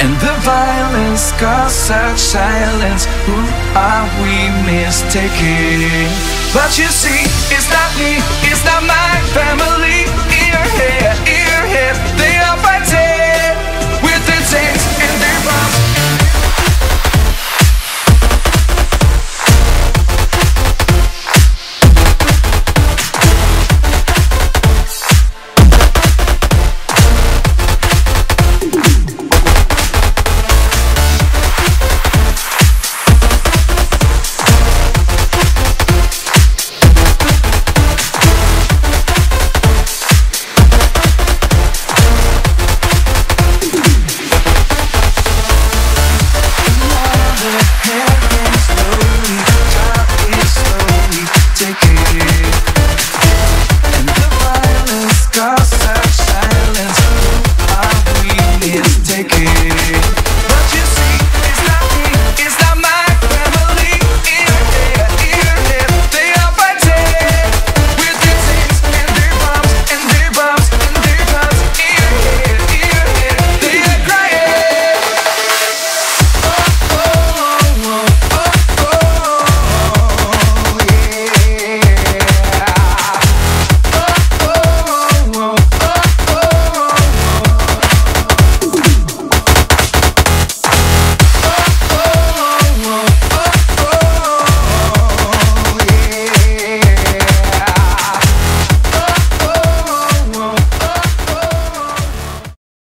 And the violence caused such silence. Who are we mistaken? But you see, it's not me, it's not my family. Your head, in